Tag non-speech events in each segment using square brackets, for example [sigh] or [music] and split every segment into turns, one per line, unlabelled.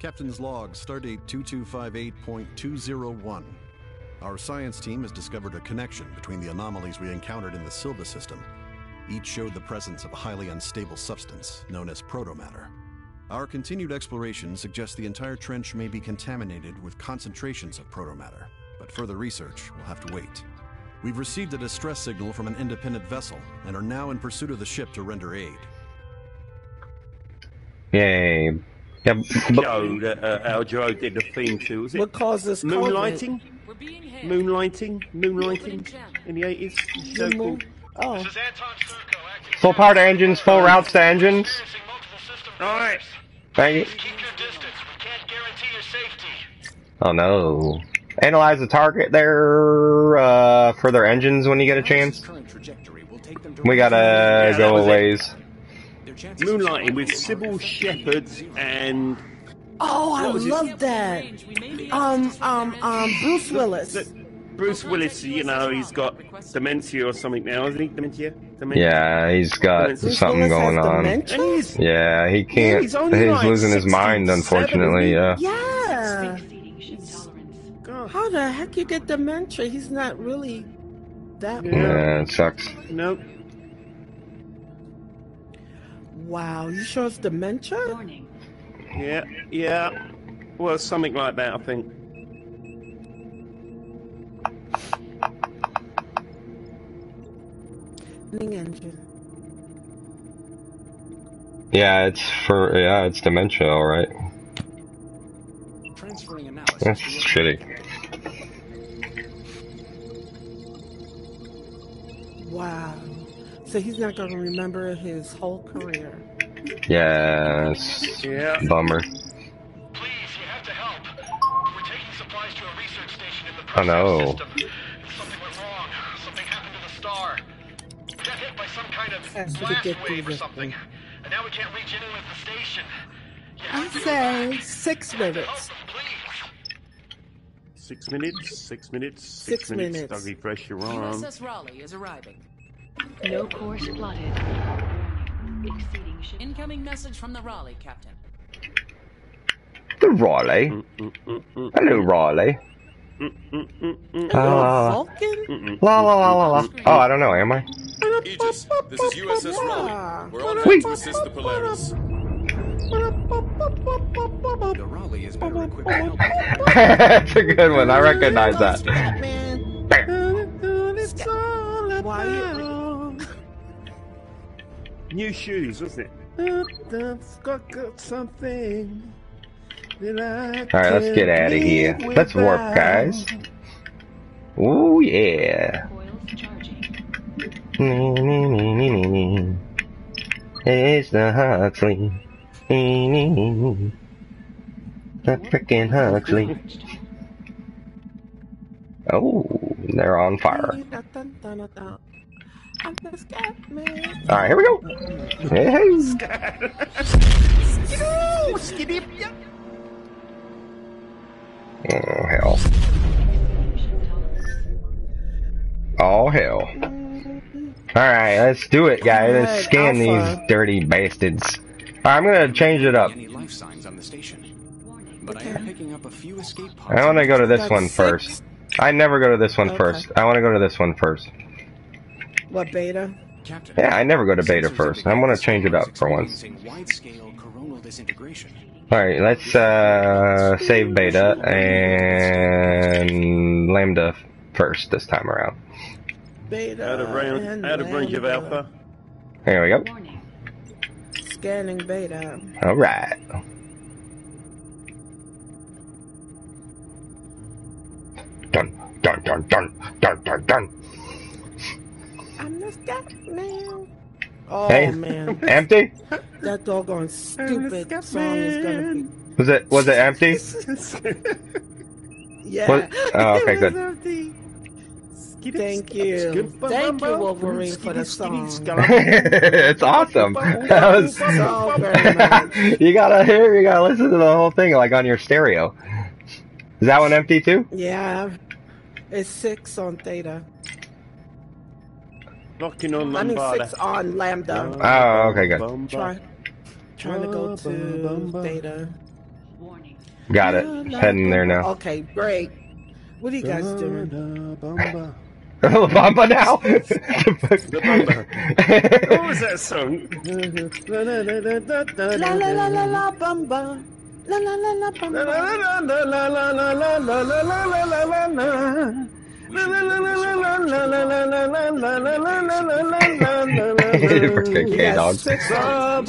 Captain's log, stardate 2258.201. Our science team has discovered a connection between the anomalies we encountered in the Silva system. Each showed the presence of a highly unstable substance known as protomatter. Our continued exploration suggests the entire trench may be contaminated with concentrations of protomatter, but further research will have to wait. We've received a distress signal from an independent vessel and are now in pursuit of the ship to render aid.
Yay. Yeah, b-
show that uh, Al Jarreau did the theme to. Was it
What caused this
Moonlighting?
We're being hailed.
Moonlighting? Moonlighting? In the 80s? Show
Moon-
called-
Oh,
This is Anton Serko, acting
full power to engines, full routes to engines.
experiencing
Alright.
Thank you.
Keep your distance. We can't guarantee your safety.
Oh no. Analyze the target there uh, for their engines when you get a chance.
Current trajectory will take them
We gotta
Yeah,
go
was
a ways.
Their chances of
Moonlighting with Cybill Shepherd and
oh, I
What his-
love that. Um, um, um, Bruce Willis.
the- Bruce Willis. You know, he's got dementia or something now, isn't he? Dementia? Dementia?
Yeah, he's got
Bruce
something
Willis
going on.
dementia?
And he's
Yeah, he can't.
he's
He's
like
losing his mind, unfortunately.
70.
Yeah.
Yeah.
Exceeding ship tolerance.
God.
How the heck you get dementia? He's not really that.
Yeah.
Yeah, it sucks.
No.
Wow, you sure it's dementia?
Warning.
Yeah. Yeah. Well, something like that, I think.
Engine.
Yeah, it's for yeah, it's dementia, all right.
Transferring analysis.
That's shitty.
Wow. So he's not going to remember his whole career.
Yes.
Yeah.
bummer.
Please, you have to help. We're taking supplies to a research station in the
Oh, no.
system. Something went wrong. Something happened to the star. We got hit by some kind of
Has
blast wave or something.
thing.
And now we can't reach anyone at the station. You
I
have to go
say six
You have to help
minutes.
Six minutes. Six minutes.
Six minutes.
Dougie, fresh your arm.
USS Raleigh is arriving.
No course plotted. Exceeding ship.
Incoming message from the Raleigh, Captain.
The Raleigh.
Mm, mm, mm, mm,
Hello, Raleigh.
mm, mm, mm, mm.
Uh,
Vulcan?
La la la la la. Oh, I don't know. Am I?
Aegis, this is USS Raleigh. We're on hand
Sweet.
to assist the Polaris.
The Raleigh is better equipped to help. [laughs]
That's a good one. I recognize that.
Man.
It's all
Why
about New shoes, wasn't it? I've got, got something
All right, let's get out of here. Let's warp, guys. Oh yeah. It's the Huxley. The frickin' Huxley. Oh, they're on fire. All right, here we go. Hey, hey. [laughs] Oh hell.
Exceeding ship tolerance.
Oh hell. Alright, let's do it, guys. Let's scan
Alpha.
these dirty bastards. Alright, I'm gonna change it up.
Life signs on the station, but I am picking up a few escape pods.
I wanna go to this
That's
one
six.
first. I never go to this one first. I wanna go to this one first.
What, beta?
Captain.
Yeah, I never go to beta first. I'm
gonna
change it up for once.
experiencing wide-scale coronal disintegration.
Alright, let's uh save beta and lambda first this time around.
Beta.
Out of range,
and
out of range of alpha.
There we go.
Scanning beta.
Alright. Dun dun dun dun dun dun dun.
I'm the scat man. Oh
Hey.
man, [laughs]
Empty?
that doggone stupid song is gonna be.
Was it was it empty?
Yeah.
What? Oh, okay, [laughs] good.
Thank you. Thank you, Wolverine, for the song. [laughs]
it's awesome. That was-
So
you gotta hear, you gotta listen to the whole thing like on your stereo. Is that one empty too?
Yeah. It's six on Theta.
Knocking on
I mean six on Lambda.
Oh, okay, good.
Bum, bum.
Try, trying to go to Theta.
Got it. Heading there now.
Okay, great. What are you guys doing?
Bamba.
Bamba now.
The Bamba. What was that song?
La la la la la bamba. La la la la bamba.
Protect
We
K
got
dog.
six on, [laughs] [laughs] six on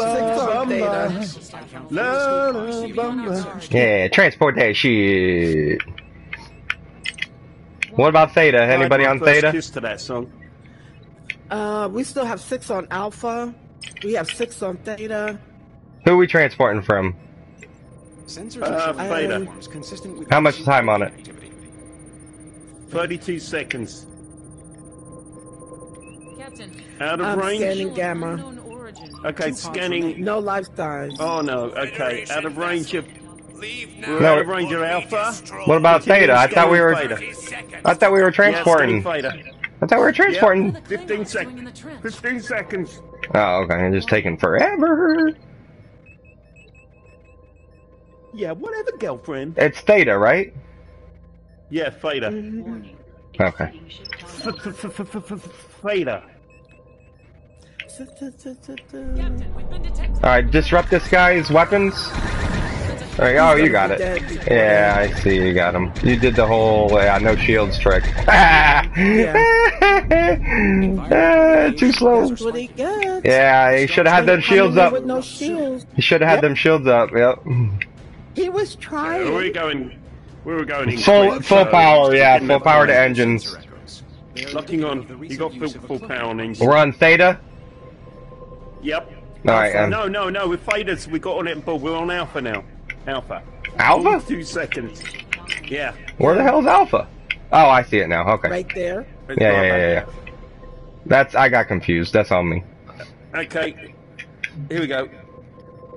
data.
Yeah, transport that shit. What about Theta? Anybody on Theta?
Kiss to that song.
Uh, we still have six on alpha. We have six on theta.
Who are we transporting from?
Sensors
Uh, Theta.
consistent with
How much time on it?
Activity.
32 seconds.
Captain.
Out of
I'm
range.
scanning gamma.
Unknown origin.
Okay, scanning.
No life signs.
Oh no. Okay, out of range of.
Leave
We're.
No.
out of range of Alpha.
What about
Continue
Theta? I thought we were.
Theta.
I thought we were transporting.
Theta.
I thought we were transporting.
The
15
Klingons
sec-
swing in the trench.
15 seconds.
Oh, okay. It's just taking forever.
Yeah, whatever, girlfriend.
It's Theta, right?
Yeah, Theta.
Warning.
Okay.
Exceeding ship tolerance.
Theta.
Captain, we've been detected.
All right, disrupt this guy's weapons. All right, oh, you got it. Yeah, I see. You got him. You did the whole yeah, no shields trick. [laughs] Ah, too slow.
That's what he got.
Yeah, he should have had them shields up.
With no shields.
He should have had them shields up. Yep.
He was trying.
Where were we
trying.
going? We were going in
Full
quick,
full
so
power. Yeah, full power to engines.
Sensor echoes. They are
Locking on.
the
You got full,
use of a
full power on engines.
We're on Theta.
Yep.
All right. Um,
No, no, no. With Thetas, we got on it, but we're on Alpha now. Alpha.
Alpha?
Two seconds. Yeah.
Where the hell's Alpha? Oh, I see it now. Okay.
Right there.
Yeah, yeah, yeah, yeah. That's I got confused. That's on me.
Okay. Here we go.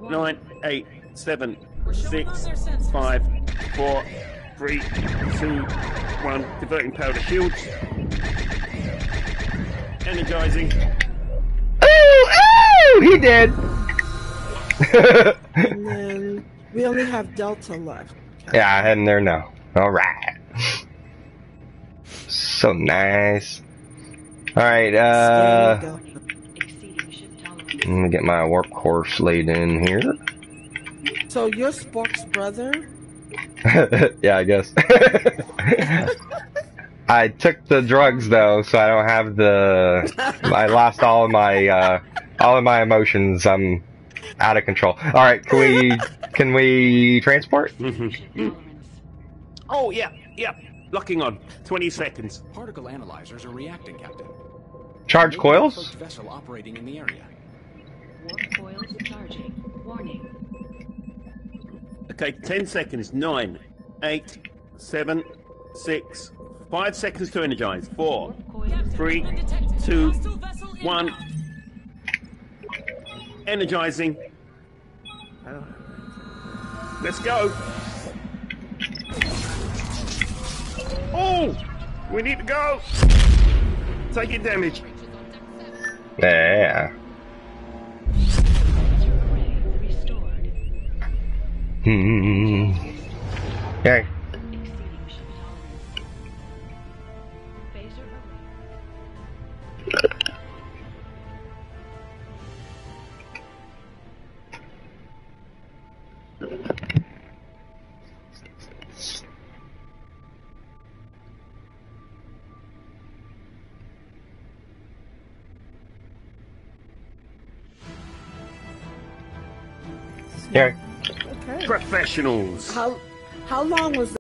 Nine, eight, seven,
We're showing off
six,
their sensors.
five, four, three, two, one. Diverting power to shields. Energizing.
Ooh, ooh, he did.
And then we only have delta left. [laughs]
yeah, heading there now. All right. So nice. All right. Uh,
There
Exceeding ship tolerance.
let me get my warp course laid in here.
So you're Spork's brother? [laughs]
yeah, I guess. [laughs] I took the drugs though, so I don't have the. I lost all of my uh, all of my emotions. I'm out of control. All right, can we can we transport?
Oh yeah, yeah. Locking on. Twenty seconds.
Particle analyzers are reacting, Captain.
Charge coils?
vessel operating in the area.
Warp coils charging. Warning.
Okay, ten seconds. Nine, eight, seven, six, five seconds to energize. Four, three, two, one. Energizing. Let's go. Oh, we need to go. Taking damage.
Yeah. Hmm. Okay.
Exceeding
Professionals.
How how long was